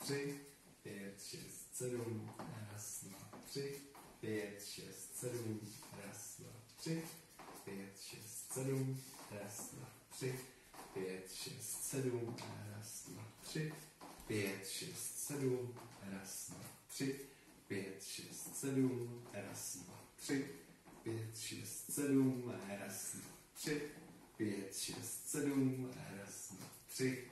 tři, pět, šest, sedm, raz, dva, tři, pět, šest, sedm, raz, dva, tři, pět, šest, sedm, raz, dva, tři, pět, šest, sedm, raz, dva, tři, pět, šest, sedm, raz, dva, tři, pět, šest, sedm, raz, dva, tři, pět, šest, sedm, raz, dva, tři, pět, šest, sedm, raz, dva, tři,